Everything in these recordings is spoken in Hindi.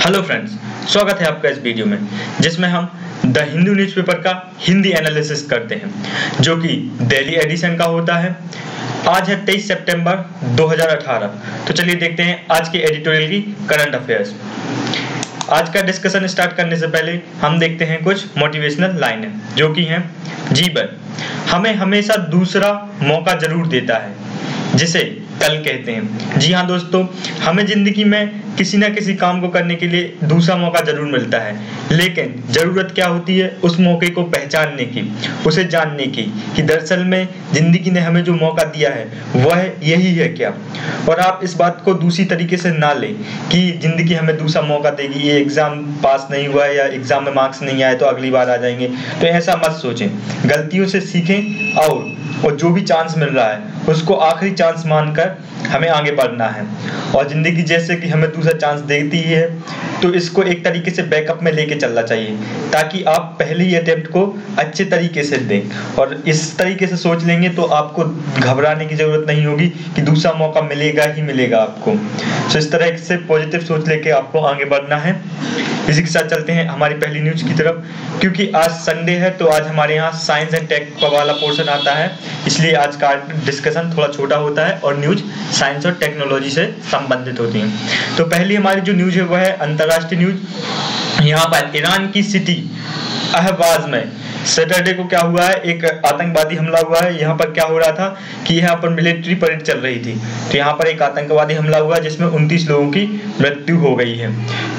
हेलो फ्रेंड्स स्वागत है आपका इस वीडियो में, जिसमें हम द हिंदू न्यूज़पेपर का हिंदी एनालिसिस करते हैं, जो कि डेली एडिशन का होता है। आज है 23 सितंबर 2018 तो चलिए देखते हैं आज के एडिटोरियल की करंट अफेयर्स। आज का डिस्कशन स्टार्ट करने से पहले हम देखते हैं कुछ मोटिवेशनल लाइनें, जो कि हैं जीवन हमें हमेशा दूसरा मौका ज़रूर देता है, जिसे कल कहते हैं। जी हाँ दोस्तों, हमें ज़िंदगी में किसी ना किसी काम को करने के लिए दूसरा मौका ज़रूर मिलता है। लेकिन ज़रूरत क्या होती है उस मौके को पहचानने की, उसे जानने की कि दरअसल में ज़िंदगी ने हमें जो मौका दिया है, वह यही है क्या? और आप इस बात को दूसरी तरीके से ना लें कि ज़िंदगी हमें दूसरा मौका देगी, ये एग्ज़ाम पास नहीं हुआ है या एग्ज़ाम में मार्क्स नहीं आए तो अगली बार आ जाएँगे। तो ऐसा मत सोचें। गलतियों से सीखें और और जो भी चांस मिल रहा है, उसको आखिरी चांस मानकर हमें आगे बढ़ना है। और ज़िंदगी जैसे कि हमें दूसरा चांस देती है तो इसको एक तरीके से बैकअप में लेके चलना चाहिए, ताकि आप पहले ही अटेम्प्ट को अच्छे तरीके से दें। और इस तरीके से सोच लेंगे तो आपको घबराने की ज़रूरत नहीं होगी कि दूसरा मौका मिलेगा ही मिलेगा आपको। तो इस तरह से पॉजिटिव सोच लेके आपको आगे बढ़ना है। इसी के साथ चलते हैं हमारी पहली न्यूज़ की तरफ़, क्योंकि आज संडे है तो आज हमारे यहाँ साइंस एंड टेक वाला पोर्शन आता है। इसलिए आज का डिस्कशन थोड़ा छोटा होता है और न्यूज़ साइंस और टेक्नोलॉजी से संबंधित होती हैं। तो पहली हमारी जो न्यूज़ है, वह है अंतर्राष्ट्रीय न्यूज़ यहाँ पर ईरान की सिटी अहबाज में सैटरडे को क्या हुआ है? एक आतंकवादी हमला हुआ है। यहाँ पर क्या हो रहा था कि यहाँ पर मिलिट्री परेड चल रही थी। तो यहाँ पर एक आतंकवादी हमला हुआ, जिसमें 29 लोगों की मृत्यु हो गई है।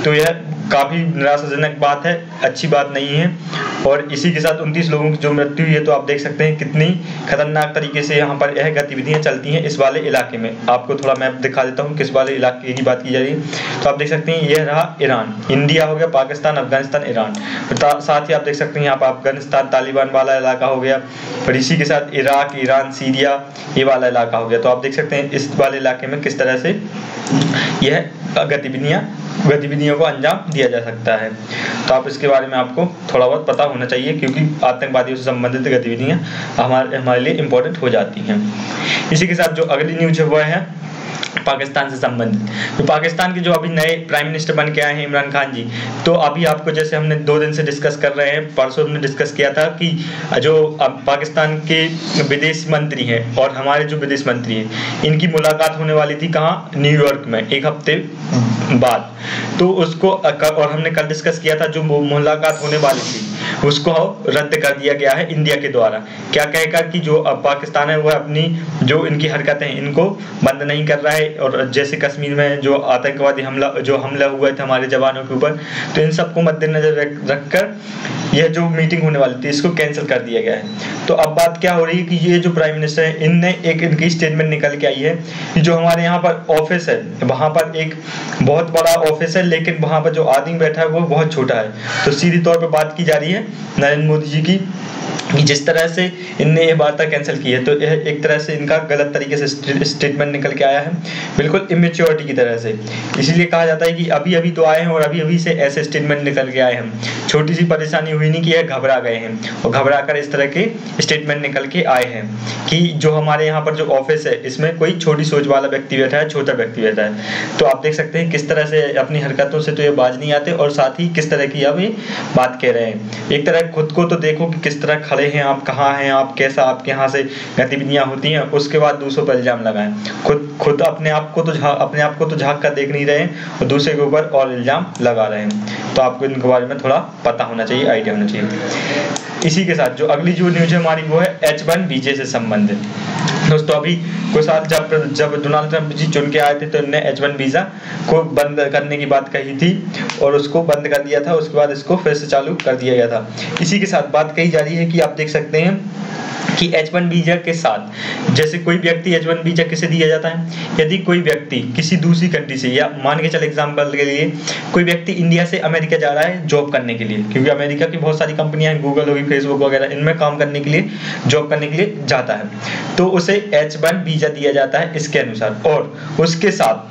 तो यह काफ़ी निराशाजनक बात है, अच्छी बात नहीं है। और इसी के साथ उनतीस लोगों की जो मृत्यु हुई है तो आप देख सकते हैं कितनी खतरनाक तरीके से यहाँ पर यह गतिविधियाँ चलती हैं इस वाले इलाके में। आपको थोड़ा मैप दिखा देता हूँ किस वाले इलाके की बात की जा रही है। तो आप देख सकते हैं, यह रहा ईरान। इंडिया हो गया, पाकिस्तान, अफ़गानिस्तान, ईरान। साथ ही आप देख सकते हैं यहाँ पर अफ़गानिस्तान, तालिबान वाला इलाका हो गया। और इसी के साथ इराक, ईरान, सीरिया, ये वाला इलाका हो गया। तो आप देख सकते हैं इस वाले इलाके में किस तरह से यह गतिविधियाँ, गतिविधियों को अंजाम दिया जा सकता है। तो आप इसके बारे में आपको थोड़ा बहुत पता होना चाहिए, क्योंकि आतंकवादियों से संबंधित गतिविधियाँ हमारे हमारे लिए इम्पोर्टेंट हो जाती हैं। इसी के साथ जो अगली न्यूज़ है, वह है पाकिस्तान से संबंधित। तो पाकिस्तान के जो अभी नए प्राइम मिनिस्टर बन के आए हैं इमरान खान जी तो अभी आपको जैसे हमने दो दिन से डिस्कस कर रहे हैं, परसों हमने डिस्कस किया था कि जो पाकिस्तान के विदेश मंत्री हैं और हमारे जो विदेश मंत्री हैं, इनकी मुलाकात होने वाली थी कहाँ? न्यूयॉर्क में, एक हफ़्ते बाद तो उसको और हमने कल डिस्कस किया था जो मुलाकात होने वाली थी, उसको रद्द कर दिया गया है इंडिया के द्वारा। क्या कहकर कि जो पाकिस्तान है, वह अपनी जो इनकी हरकतें हैं, इनको बंद नहीं कर रहा है, और जैसे कश्मीर में जो आतंकवादी हमला, जो हमला हुआ था हमारे जवानों के ऊपर तो इन सबको मद्देनजर रख कर यह जो मीटिंग होने वाली थी, इसको कैंसिल कर दिया गया है। तो अब बात क्या हो रही है कि ये जो प्राइम मिनिस्टर है, इनने एक, इनकी स्टेटमेंट निकल के आई है कि जो हमारे यहाँ पर ऑफ़िस है, वहाँ पर एक बहुत बड़ा ऑफ़िस है, लेकिन वहाँ पर जो आदमी बैठा है, वो बहुत छोटा है। तो सीधे तौर पर बात की जा रही है नरेंद्र मोदी जी की। कि जिस तरह से इनने ये वार्ता कैंसिल की है तो यह एक तरह से इनका गलत तरीके से स्टेटमेंट निकल के आया है। बिल्कुल इमेच्योरिटी की तरह से। इसीलिए कहा जाता है कि अभी अभी तो आए हैं और अभी अभी से ऐसे स्टेटमेंट निकल के आए हैं। छोटी सी परेशानी हुई नहीं कि यह घबरा गए हैं और घबरा कर इस तरह के स्टेटमेंट निकल के आए हैं कि जो हमारे यहाँ पर जो ऑफ़िस है, इसमें कोई छोटी सोच वाला व्यक्ति बैठा है, छोटा व्यक्ति बैठा है। तो आप देख सकते हैं किस तरह से अपनी हरकतों से तो ये बाज नहीं आते और साथ ही किस तरह की अब ये बात कह रहे हैं। एक तरह खुद को तो देखो कि किस तरह खड़े हैं, आप कहाँ हैं, आप कैसा, आपके यहाँ से गतिविधियाँ होती हैं, उसके बाद दूसरों पर इल्ज़ाम लगाएँ। खुद खुद अपने आप को तो अपने आप को तो झाँक कर देख नहीं रहे और दूसरे के ऊपर और इल्ज़ाम लगा रहे हैं। तो आपको इनके बारे में थोड़ा पता होना चाहिए, आइडिया होना चाहिए। इसी के साथ जो अगली जो न्यूज़ है हमारी वो है एच वन बीजे से संबंधित। दोस्तों अभी कुछ साल जब जब डोनाल्ड ट्रंप जी चुन के आए थे तो उन्होंने एच वन वीज़ा को बंद करने की बात कही थी और उसको बंद कर दिया था, उसके बाद इसको फिर से चालू कर दिया गया था। इसी के साथ बात कही जा रही है कि आप देख सकते हैं कि एच वन वीज़ा के साथ, जैसे कोई व्यक्ति एच वन वीज़ा किसे दिया जाता है? यदि कोई व्यक्ति किसी दूसरी कंट्री से, या मान के चल एग्ज़ाम्पल के लिए, कोई व्यक्ति इंडिया से अमेरिका जा रहा है जॉब करने के लिए, क्योंकि अमेरिका की बहुत सारी कंपनियाँ हैं गूगल होगी फेसबुक वगैरह, इनमें काम करने के लिए जॉब करने के लिए जाता है। तो उसे एच वन वीज़ा दिया जाता है इसके अनुसार, और उसके साथ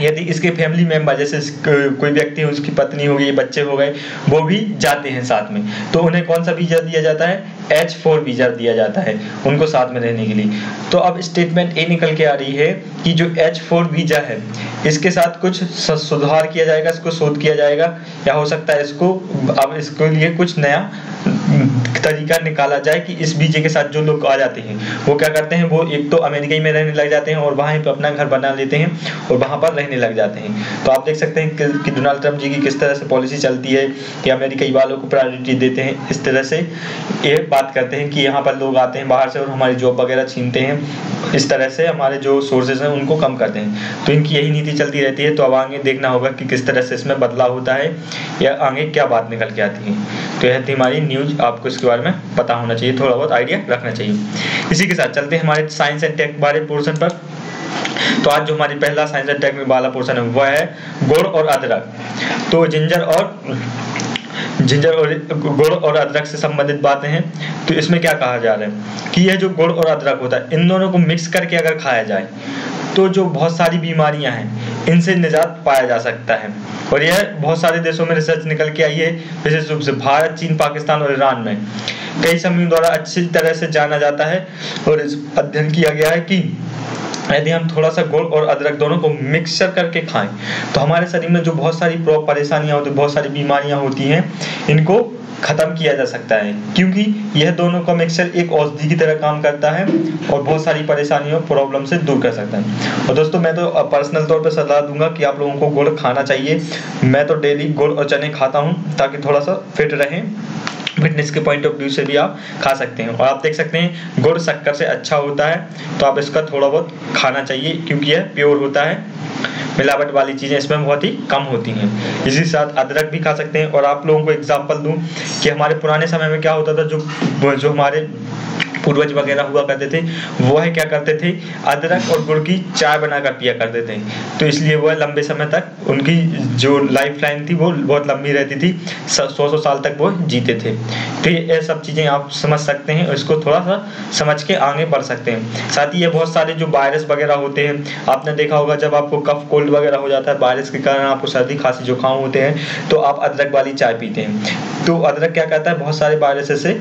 यदि इसके फैमिली मेंबर जैसे कोई व्यक्ति, उसकी पत्नी हो गई, बच्चे हो गए, वो भी जाते हैं साथ में। तो उन्हें कौन सा वीज़ा दिया जाता है? एच फोर वीज़ा दिया जाता है उनको साथ में रहने के लिए। तो अब स्टेटमेंट ए निकल के आ रही है कि जो एच फोर वीज़ा है, इसके साथ कुछ सुधार किया जाएगा, इसको शोध किया जाएगा, या हो सकता है इसको, अब इसके लिए कुछ नया तरीका निकाला जाए कि इस बीजे के साथ जो लोग आ जाते हैं, वो क्या करते हैं? वो एक तो अमेरिका में रहने लग जाते हैं और वहाँ पर अपना घर बना लेते हैं और वहाँ पर रहने लग जाते हैं। तो आप देख सकते हैं कि, कि डोनाल्ड ट्रंप जी की किस तरह से पॉलिसी चलती है कि अमेरिकई वालों को प्रायोरिटी देते हैं। इस तरह से ये बात करते हैं कि यहाँ पर लोग आते हैं बाहर से और हमारी जॉब वगैरह छीनते हैं। इस तरह से हमारे जो सोर्सेज हैं उनको कम करते हैं। तो इनकी यही नीति चलती रहती है। तो अब आगे देखना होगा कि किस तरह से इसमें बदलाव होता है या आगे क्या बात निकल के आती है। तो यह थी हमारी न्यूज़ आपको इसके बारे में पता होना चाहिए। थोड़ा बहुत आइडिया रखना चाहिए। इसी के साथ चलते हैं हमारे साइंस एंड टेक बारे पोर्सन पर। तो आज जो हमारी पहला साइंस एंड टेक वाला पोर्सन है, वह है गुड़ और अदरक। तो जिंजर और जिंजर और गुड़ और अदरक से संबंधित बातें हैं। तो इसमें क्या कहा जा रहा है कि यह जो गुड़ और अदरक होता है, इन दोनों को मिक्स करके अगर खाया जाए तो जो बहुत सारी बीमारियाँ हैं, इनसे निजात पाया जा सकता है। और यह बहुत सारे देशों में रिसर्च निकल के आई है, विशेष रूप से भारत, चीन, पाकिस्तान और ईरान में। कई समूहों द्वारा अच्छी तरह से जाना जाता है और इस अध्ययन किया गया है कि यदि हम थोड़ा सा गुड़ और अदरक दोनों को मिक्सचर करके खाएँ। तो हमारे शरीर में जो बहुत सारी परेशानियाँ होती, बहुत सारी बीमारियाँ होती हैं, इनको खत्म किया जा सकता है। क्योंकि यह दोनों का मिक्सचर एक औषधि की तरह काम करता है और बहुत सारी परेशानियों प्रॉब्लम से दूर कर सकता है। और दोस्तों, मैं तो पर्सनल तौर पर सलाह दूँगा कि आप लोगों को गुड़ खाना चाहिए। मैं तो डेली गुड़ और चने खाता हूँ ताकि थोड़ा सा फिट रहें। फिटनेस के पॉइंट ऑफ़ व्यू से भी आप खा सकते हैं। और आप देख सकते हैं, गुड़ शक्कर से अच्छा होता है तो आप इसका थोड़ा बहुत खाना चाहिए, क्योंकि यह प्योर होता है। मिलावट वाली चीज़ें इसमें बहुत ही कम होती हैं। इसी साथ अदरक भी खा सकते हैं। और आप लोगों को एग्ज़ाम्पल दूँ कि हमारे पुराने समय में क्या होता था, जो जो हमारे पूर्वज वगैरह हुआ करते थे, वह क्या करते थे, अदरक और गुड़ की चाय बनाकर पिया करते थे। तो इसलिए वह लंबे समय तक उनकी जो लाइफ लाइन थी, वो बहुत लंबी रहती थी, सौ सौ साल तक वो जीते थे। तो ये सब चीज़ें आप समझ सकते हैं, इसको थोड़ा सा समझ के आगे बढ़ सकते हैं। साथ ही ये बहुत सारे जो वायरस वगैरह होते हैं, आपने देखा होगा जब आपको कफ कोल्ड वगैरह हो जाता है वायरस के कारण आपको सर्दी खांसी जुकाम होते हैं तो आप अदरक वाली चाय पीते हैं। तो अदरक क्या कहता है, बहुत सारे वायरस से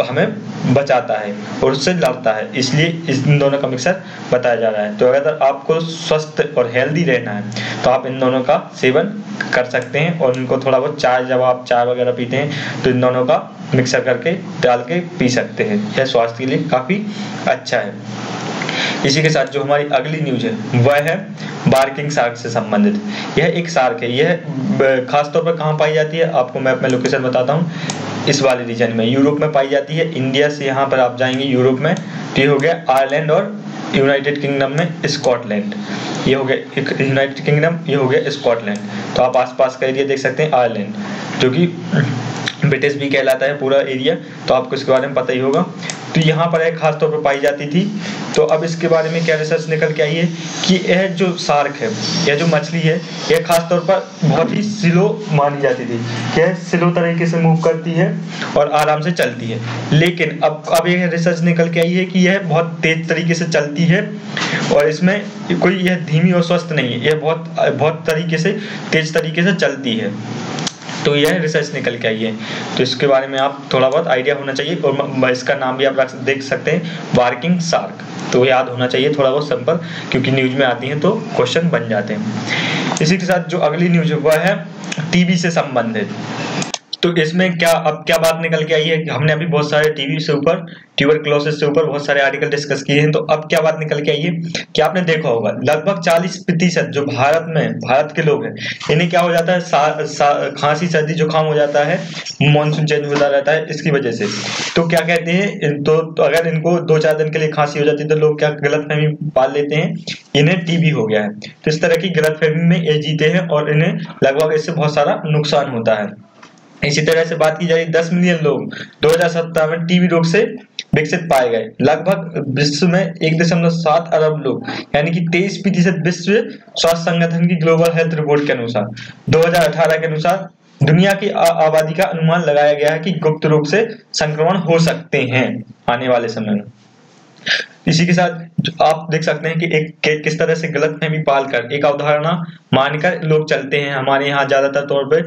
हमें बचाता है। और उससे लड़ता है। इसलिए इस इन दोनों का मिक्सर बताया जा रहा है। तो अगर आपको स्वस्थ और हेल्दी रहना है तो आप इन दोनों का सेवन कर सकते हैं और इनको थोड़ा बहुत चाय, जब आप चाय वगैरह पीते हैं तो इन दोनों का मिक्सर करके, डाल के पी सकते हैं। यह स्वास्थ्य के लिए काफ़ी अच्छा है। इसी के साथ जो हमारी अगली न्यूज़ है, वह है बार्किंग सार्क से संबंधित। यह एक सार्क है। यह खासतौर पर कहाँ पाई जाती है? आपको मैं अपना लोकेशन बताता हूँ। इस वाले रीजन में। यूरोप में पाई जाती है। इंडिया से यहाँ पर आप जाएँगे यूरोप में तो ये हो गया आयरलैंड और यूनाइटेड किंगडम में स्कॉटलैंड। ये हो गया यूनाइटेड किंगडम, ये हो गया स्कॉटलैंड। तो आप आसपास का एरिया देख सकते हैं आयरलैंड, जो कि ब्रिटिश भी कहलाता है पूरा एरिया तो आपको इसके बारे में पता ही होगा। तो यहाँ पर एक खास तौर पर पाई जाती थी। तो अब इसके बारे में क्या रिसर्च निकल के आई है कि यह जो सार्क है, यह जो मछली है, यह खास तौर पर बहुत ही स्लो मानी जाती थी। यह स्लो तरीके से मूव करती है और आराम से चलती है। लेकिन अब अब यह रिसर्च निकल के आई है कि यह बहुत तेज तरीके से चलती है और इसमें कोई यह धीमी और स्वस्थ नहीं है। यह बहुत बहुत तरीके से, तेज तरीके से चलती है। तो यह रिसर्च निकल के आई है। तो इसके बारे में आप थोड़ा बहुत आइडिया होना चाहिए और इसका नाम भी आप देख सकते हैं वार्किंग सार्क तो याद होना चाहिए थोड़ा बहुत सिंपल क्योंकि न्यूज़ में आती हैं तो क्वेश्चन बन जाते हैं। इसी के साथ जो अगली न्यूज़ है वह है टीबी से संबंधित। तो इसमें क्या अब क्या बात निकल के आई है? हमने अभी बहुत सारे टीवी से ऊपर ट्यूबरक्लोसिस से ऊपर बहुत सारे आर्टिकल डिस्कस किए हैं तो अब क्या बात निकल के आई है कि आपने देखा होगा लगभग 40 प्रतिशत जो भारत में भारत के लोग हैं इन्हें क्या हो जाता है सा, सा, खांसी सर्दी जुकाम हो जाता है मानसून चेंज होता रहता है इसकी वजह से। तो क्या कहते हैं तो, तो अगर इनको दो चार दिन के लिए खांसी हो जाती है तो लोग क्या गलत फहमी पाल लेते हैं? इन्हें टीबी हो गया है। तो इस तरह की गलत फहमी में ये जीते हैं और इन्हें लगभग इससे बहुत सारा नुकसान होता है। इसी तरह से बात की जाए दस मिलियन लोग दो हज़ार सत्रह में टीबी रोग से विकसित पाए गए। लगभग विश्व में एक दशमलव सात अरब लोग, यानी कि तेईस प्रतिशत विश्व स्वास्थ्य संगठन की ग्लोबल हेल्थ रिपोर्ट के अनुसार। 2018 के अनुसार दुनिया की आबादी का अनुमान लगाया गया है कि गुप्त रूप से संक्रमण हो सकते हैं आने वाले समय में। इसी के साथ आप देख सकते हैं कि एक किस तरह से गलत फहमी पाल कर, एक अवधारणा मानकर लोग चलते हैं। हमारे यहाँ ज़्यादातर तौर पे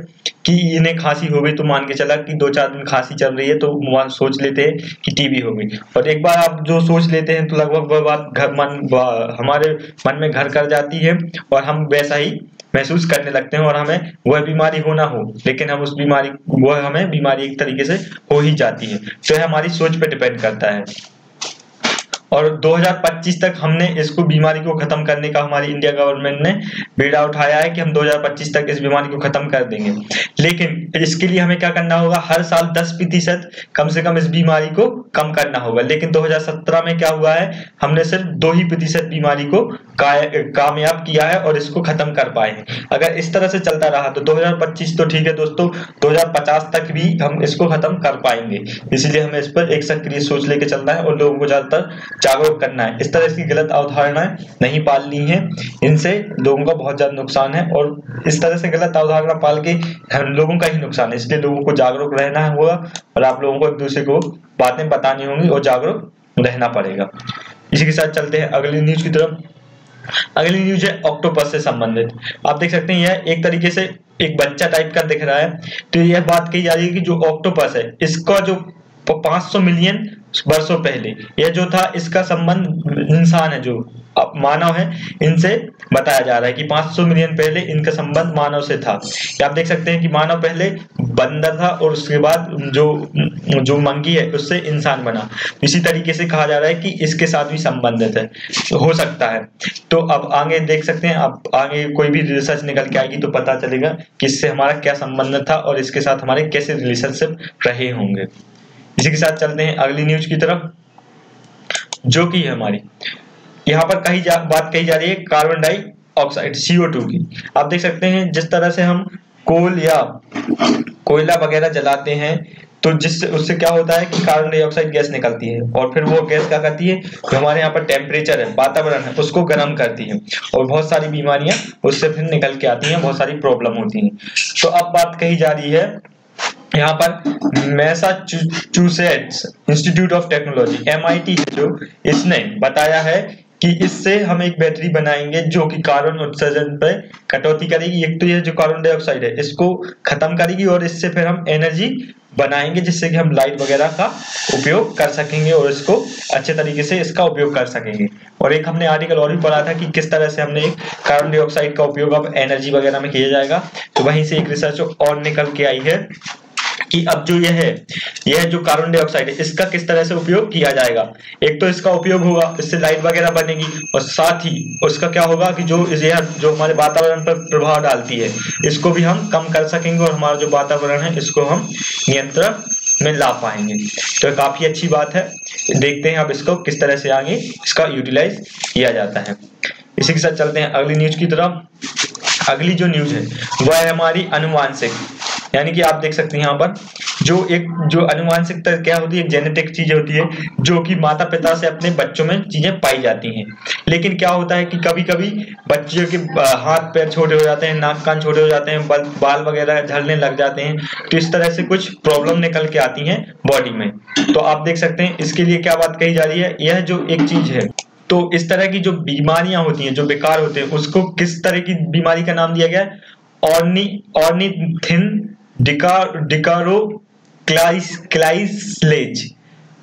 कि इन्हें खांसी हो गई तो मान के चला कि दो चार दिन खांसी चल रही है तो सोच लेते हैं कि टीबी हो गई। और एक बार आप जो सोच लेते हैं तो लगभग वह बात घर मन हमारे मन में घर कर जाती है और हम वैसा ही महसूस करने लगते हैं और हमें वह बीमारी हो ना हो, लेकिन हम उस बीमारी, वह हमें बीमारी एक तरीके से हो ही जाती है। तो यह हमारी सोच पर डिपेंड करता है। और 2025 तक हमने इसको बीमारी को खत्म करने का हमारी इंडिया गवर्नमेंट ने बेड़ा उठाया है कि हम 2025 तक इस बीमारी को खत्म कर देंगे। लेकिन इसके लिए हमें क्या करना होगा? हर साल 10 प्रतिशत कम से कम इस बीमारी को कम करना होगा। लेकिन 2017 में क्या हुआ है? हमने सिर्फ़ दो ही प्रतिशत बीमारी को कामयाब किया है और इसको खत्म कर पाए हैं। अगर इस तरह से चलता रहा तो 2025 तो ठीक है दोस्तों 2050 तक भी हम इसको खत्म कर पाएँगे। इसीलिए हमें इस पर एक सक्रिय सोच लेके चलना है और लोगों को ज़्यादातर जागरूक करना है। इस तरह की गलत अवधारणाएँ नहीं पालनी है। इनसे लोगों का बहुत ज़्यादा नुकसान है और इस तरह से गलत अवधारणा पाल के लोगों का ही नुकसान है। इसलिए लोगों को जागरूक रहना होगा और आप लोगों को एक दूसरे को बातें बतानी होंगी और जागरूक रहना पड़ेगा। इसी के साथ चलते हैं अगली न्यूज़ की तरफ़। अगली न्यूज़ है ऑक्टोपस से संबंधित। आप देख सकते हैं यह एक तरीके से एक बच्चा टाइप का दिख रहा है। तो यह बात कही जा रही है कि जो ऑक्टोपस है, इसका जो 500 मिलियन वर्षों पहले, यह जो था, इसका संबंध इंसान है जो। मानव है, इनसे बताया जा रहा है कि 500 मिलियन पहले इनका संबंध मानव से था। आप देख सकते हैं कि मानव पहले बंदर था और उसके बाद जो जो मंकी है, उससे इंसान बना। इसी तरीके से कहा जा रहा है कि इसके साथ भी संबंधित है। हो सकता है। तो अब आगे देख सकते हैं, अब आगे कोई भी रिसर्च निकल के आएगी तो पता चलेगा कि इससे हमारा क्या संबंध था और इसके साथ हमारे कैसे रिलेशनशिप रहे होंगे। इसी के साथ चलते हैं अगली न्यूज़ की तरफ़, जो कि हमारी। यहाँ पर कही जा, बात कही जा रही है कार्बन डाइऑक्साइड सीओ टू की। आप देख सकते हैं जिस तरह से हम कोल या कोयला वगैरह जलाते हैं तो जिससे उससे क्या होता है कि कार्बन डाइऑक्साइड गैस निकलती है और फिर वो गैस क्या करती है जो हमारे यहाँ पर टेम्परेचर है वातावरण है उसको गर्म करती है और बहुत सारी बीमारियाँ उससे फिर निकल के आती हैं बहुत सारी प्रॉब्लम होती हैं। तो अब बात कही जा रही है यहाँ पर Massachusetts Institute of Technology M है जो इसने बताया है कि इससे हम एक बैटरी बनाएँगे जो कि कार्बन उत्सर्जन पर कटौती करेगी। एक तो यह जो कार्बन डाइऑक्साइड है, इसको खत्म करेगी और इससे फिर हम एनर्जी बनाएँगे, जिससे कि हम लाइट वगैरह का उपयोग कर सकेंगे और इसको अच्छे तरीके से इसका उपयोग कर सकेंगे। और एक हमने आर्टिकल और भी पढ़ा था कि किस तरह से हमने एक कार्बन डाइऑक्साइड का उपयोग अब एनर्जी वगैरह में किया जाएगा। तो वहीं से एक रिसर्च और निकल के आई है। कि अब जो यह है यह जो कार्बन डाइऑक्साइड है, इसका किस तरह से उपयोग किया जाएगा? एक तो इसका उपयोग होगा, इससे लाइट वगैरह बनेगी, और साथ ही उसका क्या होगा कि जो यह, जो हमारे वातावरण पर प्रभाव डालती है, इसको भी हम कम कर सकेंगे, और हमारा जो वातावरण है, इसको हम नियंत्रण में ला पाएँगे। तो काफ़ी अच्छी बात है। देखते हैं अब इसको किस तरह से आगे इसका यूटिलाइज किया जाता है। इसी के साथ चलते हैं अगली न्यूज़ की तरफ़। अगली जो न्यूज़ है, वह है हमारी अनुवांशिक यानी कि आप देख सकते हैं यहाँ पर जो एक, जो अनुवांशिकता क्या होती है? जेनेटिक चीज़ होती है, जो कि माता पिता से अपने बच्चों में चीज़ें पाई जाती हैं। लेकिन क्या होता है कि कभी कभी बच्चों के हाथ पैर छोटे हो जाते हैं, नाक कान छोटे हो जाते हैं, बाल वगैरह झड़ने लग जाते हैं तो इस तरह से कुछ प्रॉब्लम निकल के आती है बॉडी में। तो आप देख सकते हैं, इसके लिए क्या बात कही जा रही है? यह जो एक चीज़ है तो इस तरह की जो बीमारियाँ होती हैं, जो बेकार होते हैं, उसको किस तरह की बीमारी का नाम दिया गया है? ऑर्नी ornithine decarboxylase क्लाइसलेज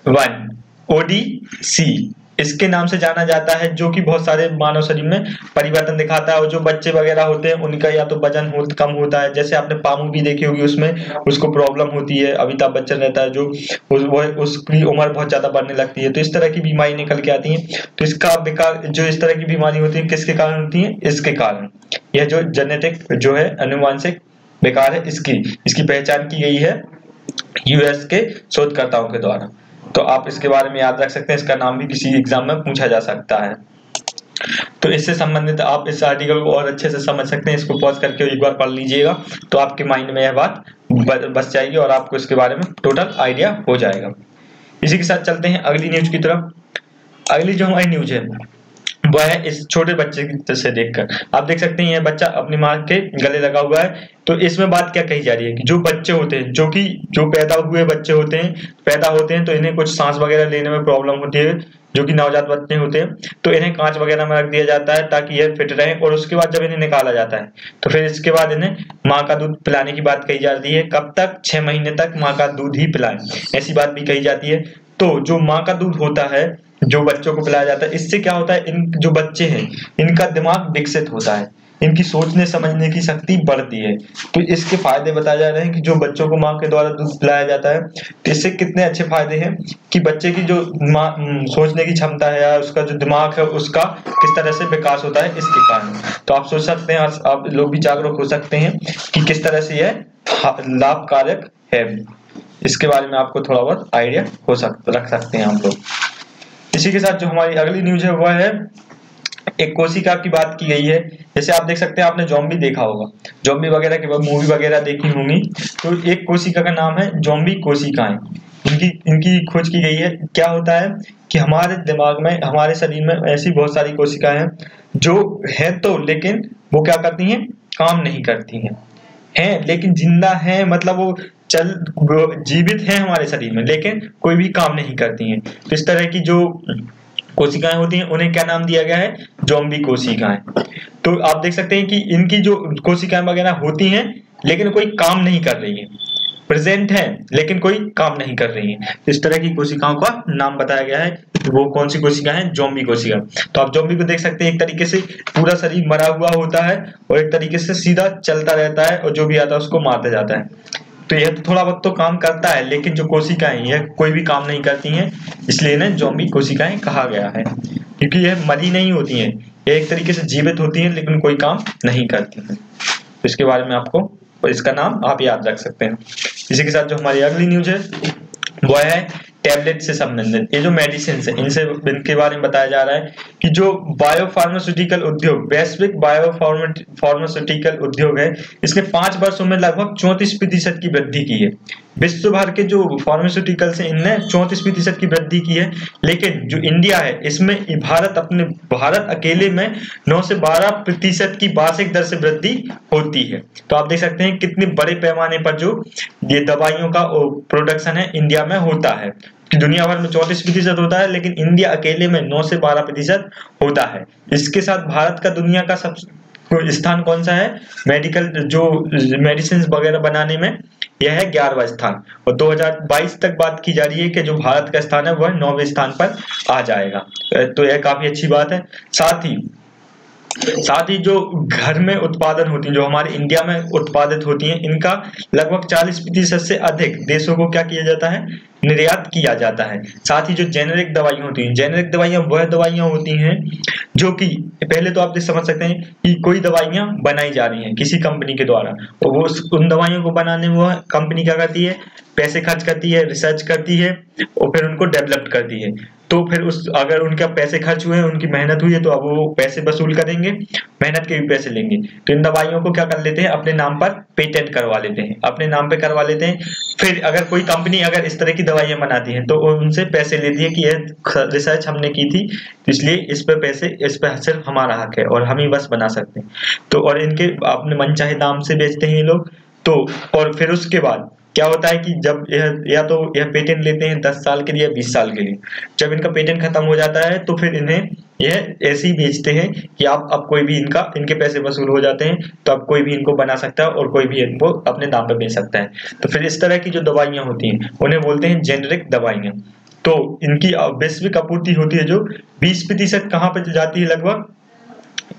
one OD C इसके नाम से जाना जाता है जो कि बहुत सारे मानव शरीर में परिवर्तन दिखाता है और जो बच्चे वगैरह होते हैं उनका या तो वज़न हो, कम होता है। जैसे आपने पामू भी देखी होगी उसमें उसको प्रॉब्लम होती है अमिताभ बच्चन रहता है जो उस, वो उसकी उम्र बहुत ज़्यादा बढ़ने लगती है। तो इस तरह की बीमारी निकल के आती है। तो इसका बेकार जो इस तरह की बीमारी होती है किसके कारण होती है? इसके कारण। यह जो जेनेटिक जो है अनुवांशिक बेकार है। इसकी इसकी पहचान की गई है यूएस के शोधकर्ताओं के द्वारा। तो आप इसके बारे में याद रख सकते हैं। इसका नाम भी किसी एग्ज़ाम में पूछा जा सकता है। तो इससे संबंधित आप इस आर्टिकल को और अच्छे से समझ सकते हैं। इसको पॉज करके एक बार पढ़ लीजिएगा। तो आपके माइंड में यह बात बस जाएगी और आपको इसके बारे में टोटल आइडिया हो जाएगा। इसी के साथ चलते हैं अगली न्यूज़ की तरफ़। अगली जो हमारी न्यूज़ है वह इस छोटे बच्चे की से देखकर। आप देख सकते हैं यह बच्चा अपनी माँ के गले लगा हुआ है। तो इसमें बात क्या कही जा रही है कि जो बच्चे होते हैं, जो कि, जो पैदा हुए बच्चे होते हैं, पैदा होते हैं तो इन्हें कुछ सांस वगैरह लेने में प्रॉब्लम होती है, जो कि नवजात बच्चे होते हैं। तो इन्हें कांच वगैरह में रख दिया जाता है ताकि यह फिट रहे और उसके बाद जब इन्हें निकाला जाता है तो फिर इसके बाद इन्हें माँ का दूध पिलाने की बात कही जाती है। कब तक? छह महीने तक माँ का दूध ही पिलाएँ। ऐसी बात भी कही जाती है। तो जो माँ का दूध होता है जो बच्चों को पिलाया जाता है, इससे क्या होता है, इन जो बच्चे हैं, इनका दिमाग विकसित होता है। इनकी सोचने, समझने की शक्ति बढ़ती है। तो इसके फ़ायदे बताए जा रहे हैं कि जो बच्चों को माँ के द्वारा दूध पिलाया जाता है तो इससे कितने अच्छे फ़ायदे हैं कि बच्चे की जो सोचने की क्षमता है या उसका जो दिमाग है, उसका किस तरह से विकास होता है, इसके कारण। तो आप सोच सकते हैं, आप लोग भी जागरूक हो सकते हैं कि किस तरह से यह लाभकारक है। इसके बारे में आपको थोड़ा बहुत आइडिया हो सकता रख सकते हैं हम लोग। इसी के साथ जो हमारी अगली न्यूज़ है, वह है, एक कोशिका की बात की गई है। जैसे आप देख सकते हैं, आपने जॉम्बी देखा होगा। जॉम्बी वगैरह की मूवी वगैरह देखी होंगी। तो एक कोशिका का नाम है जॉम्बी कोशिकाएँ। इनकी इनकी खोज की गई है। क्या होता है कि हमारे दिमाग में, हमारे शरीर में ऐसी बहुत सारी कोशिकाएँ हैं, जो है तो लेकिन वो क्या करती हैं? काम नहीं करती हैं। हैं, लेकिन ज़िंदा हैं मतलब वो चल जीवित हैं हमारे शरीर में, लेकिन कोई भी काम नहीं करती हैं। तो इस तरह की जो कोशिकाएँ होती हैं, उन्हें क्या नाम दिया गया है? जोम्बी कोशिकाएँ। तो आप देख सकते हैं कि इनकी जो कोशिकाएँ वगैरह होती हैं, लेकिन कोई काम नहीं कर रही है। प्रेजेंट है, लेकिन कोई काम नहीं कर रही है। इस तरह की कोशिकाओं का नाम बताया गया है वो कौन सी कोशिका है? जोम्बी कोशिका। तो आप जोम्बी को देख सकते हैं, एक तरीके से पूरा शरीर मरा हुआ होता है और एक तरीके से सीधा चलता रहता है और जो भी आता है उसको मारता जाता है। तो यह तो थोड़ा बहुत तो काम करता है, लेकिन जो कोशिकाएँ यह कोई भी काम नहीं करती हैं, इसलिए इन्हें जॉम्बी कोशिकाएँ कहा गया है। क्योंकि यह मरी नहीं होती हैं, यह एक तरीके से जीवित होती हैं, लेकिन कोई काम नहीं करती हैं। तो इसके बारे में आपको इसका नाम आप याद रख सकते हैं। इसी के साथ जो हमारी अगली न्यूज़ है वह है टैबलेट से संबंधित। ये जो मेडिसिन है, इनसे इनके बारे में बताया जा रहा है कि जो बायोफार्मास्यूटिकल उद्योग, वैश्विक बायोफार्मास्यूटिकल उद्योग है, इसने पाँच वर्षों में लगभग चौंतीस प्रतिशत की वृद्धि की है। विश्व भर के जो फार्मास्यूटिकल्स हैं, इनने चौंतीस प्रतिशत की वृद्धि की है। लेकिन जो इंडिया है, इसमें भारत अपने, भारत अकेले में नौ से 12 प्रतिशत की वार्षिक दर से वृद्धि होती है। तो आप देख सकते हैं कितने बड़े पैमाने पर जो ये दवाइयों का प्रोडक्शन है इंडिया में होता है। दुनिया भर में चौतीस प्रतिशत होता है, लेकिन इंडिया अकेले में नौ से 12 प्रतिशत होता है। इसके साथ भारत का दुनिया का सब, स्थान कौन सा है? मेडिकल जो मेडिसिन वगैरह बनाने में यह है ग्यारहवा स्थान। और 2022 तक बात की जा रही है कि जो भारत का स्थान है, वह नौवे स्थान पर आ जाएगा। तो यह काफ़ी अच्छी बात है। साथ ही साथ ही जो घर में उत्पादन होती है, जो हमारे इंडिया में उत्पादित होती है, इनका लगभग 40 प्रतिशत से अधिक देशों को क्या किया जाता है? निर्यात किया जाता है। साथ ही जो जेनेरिक दवाइयाँ होती हैं जेनेरिक दवाइयाँ वह दवाइयाँ होती हैं जो कि पहले तो आप समझ सकते हैं कि कोई दवाइयाँ बनाई जा रही हैं किसी कंपनी के द्वारा। और वो उन दवाइयों को बनाने में वह कंपनी क्या करती है? पैसे खर्च करती है रिसर्च करती है और फिर उनको डेवलप करती है। तो फिर उस, अगर उनके पैसे खर्च हुए उनकी मेहनत हुई है तो अब वो पैसे वसूल करेंगे, मेहनत के भी पैसे लेंगे। तो इन दवाइयों को क्या कर लेते हैं? अपने नाम पर पेटेंट करवा लेते हैं। अपने नाम पे करवा लेते हैं। फिर अगर कोई कंपनी अगर इस तरह की दवाइयाँ बनाती हैं। तो उनसे पैसे ले है कि यह रिसर्च हमने की थी, इसलिए इस पर पैसे, इस पर सिर्फ़ हमारा हक है और हम ही बस बना सकते हैं। तो और इनके अपने मन चाहे दाम से बेचते हैं ये लोग। तो और फिर उसके बाद क्या होता है कि जब यह, या तो यह पेटेंट लेते हैं दस साल के लिए बीस साल के लिए। जब इनका पेटेंट खत्म हो जाता है तो फिर इन्हें यह ऐसे ही बेचते हैं कि आप अब कोई भी इनका इनके पैसे वसूल हो जाते हैं तो अब कोई भी इनको बना सकता है और कोई भी इनको अपने दाम पर बेच सकता है। तो फिर इस तरह की जो दवाइयाँ होती हैं उन्हें बोलते हैं जेनरिक दवाइयाँ। तो इनकी वैश्विक आपूर्ति होती है जो बीस प्रतिशत कहाँ पर जाती है लगभग?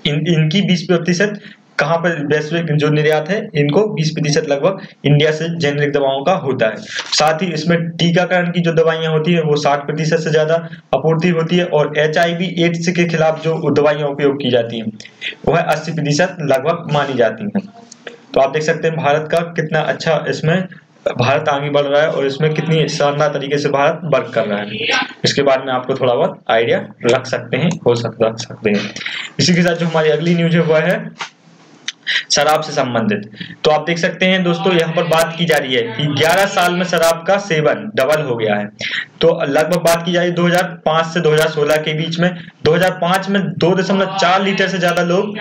इन, इनकी बीस प्रतिशत कहाँ पर वैश्विक जो निर्यात है, इनको 20 प्रतिशत लगभग इंडिया से जेनरिक दवाओं का होता है। साथ ही इसमें टीकाकरण की जो दवाइयाँ होती है, वो 60 प्रतिशत से ज़्यादा आपूर्ति होती है और एच एड्स के खिलाफ जो दवाइयाँ उपयोग की जाती है, वह अस्सी प्रतिशत लगभग मानी जाती है। तो आप देख सकते हैं भारत का कितना अच्छा इसमें भारत आगे बढ़ रहा है और इसमें कितनी शानदार तरीके से भारत वर्क कर रहा है। इसके बारे में आपको थोड़ा बहुत आइडिया रख सकते हैं, हो सकता सकते हैं। इसी के साथ जो हमारी अगली न्यूज़ है, वह है शराब से संबंधित। तो आप देख सकते हैं दोस्तों, यहाँ पर बात की जा रही है कि 11 साल में शराब का सेवन डबल हो गया है। तो लगभग बात की जा रही है 2005 से 2016 के बीच में। 2005 में 2.4 लीटर से ज़्यादा लोग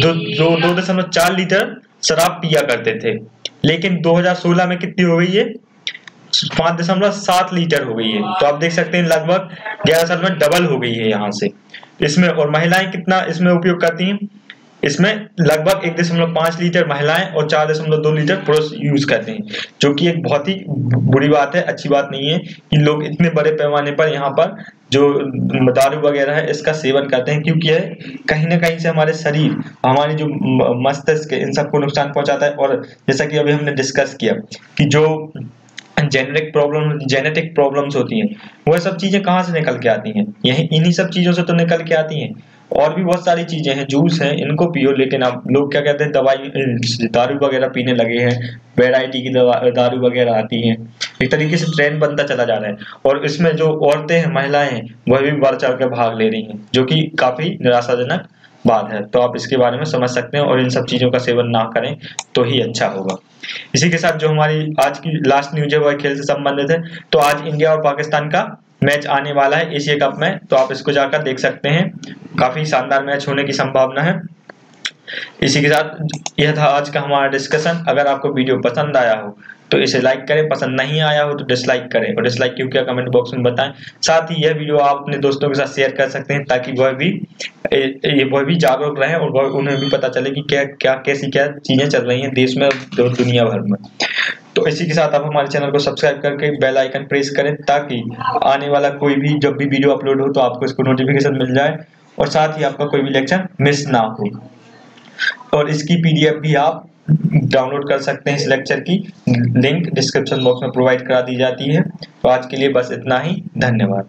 दो दशमलव चार लीटर शराब पिया करते थे। लेकिन 2016 में कितनी हो गई है? पाँच दशमलव सात लीटर हो गई है। तो आप देख सकते हैं लगभग ग्यारह साल में डबल हो गई है यहाँ से। इसमें और महिलाएँ कितना इसमें उपयोग करती हैं? इसमें लगभग एक दशमलव पाँच लीटर महिलाएँ और चार दशमलव दो लीटर पुरुष यूज़ करते हैं, जो कि एक बहुत ही बुरी बात है, अच्छी बात नहीं है कि लोग इतने बड़े पैमाने पर यहाँ पर जो दारू वगैरह है, इसका सेवन करते हैं, क्योंकि यह कहीं ना कहीं से हमारे शरीर, हमारे जो मस्तिष्क इन सबको नुकसान पहुंचाता है और जैसा कि अभी हमने डिस्कस किया कि जो जेनेटिक प्रॉब्लम जेनेटिक प्रॉब्लम्स होती हैं, वह सब चीज़ें कहाँ से निकल के आती हैं? यही इन्हीं सब चीज़ों से तो निकल के आती हैं। और भी बहुत सारी चीज़ें हैं जूस हैं, इनको पियो, लेकिन अब लोग क्या कहते हैं, दवाई, दारू वगैरह पीने लगे हैं वेराइटी की दारू वगैरह आती हैं। एक तरीके से ट्रेंड बनता चला जा रहा है। और इसमें जो औरतें हैं, महिलाएँ हैं, वह भी बढ़ चढ़ कर भाग ले रही हैं, जो कि काफ़ी निराशाजनक बात है। तो आप इसके बारे में समझ सकते हैं और इन सब चीज़ों का सेवन ना करें तो ही अच्छा होगा। इसी के साथ जो हमारी आज की लास्ट न्यूज़ है, वह खेल से संबंधित है। तो आज इंडिया और पाकिस्तान का मैच आने वाला है एशिया कप में तो आप इसको जाकर देख सकते हैं। काफ़ी शानदार मैच होने की संभावना है। इसी के साथ यह था आज का हमारा डिस्कशन अगर आपको वीडियो पसंद आया हो तो इसे लाइक करें। पसंद नहीं आया हो तो डिसलाइक करें। और डिसलाइक क्यों क्या कमेंट बॉक्स में बताएँ। साथ ही यह वीडियो आप अपने दोस्तों के साथ शेयर कर सकते हैं, ताकि वह भी ये वह भी जागरूक रहे और वह उन्हें भी पता चले कि क्या क्या, कैसी, क्या चीज़ें चल रही हैं देश में और दुनिया भर में। तो इसी के साथ आप हमारे चैनल को सब्सक्राइब करके बेल आइकन प्रेस करें ताकि आने वाला कोई भी, जब भी वीडियो अपलोड हो तो आपको इसको नोटिफिकेशन मिल जाए और साथ ही आपका कोई भी लेक्चर मिस ना हो। और इसकी पीडीएफ भी आप डाउनलोड कर सकते हैं इस लेक्चर की। लिंक डिस्क्रिप्शन बॉक्स में प्रोवाइड करा दी जाती है। तो आज के लिए बस इतना ही। धन्यवाद।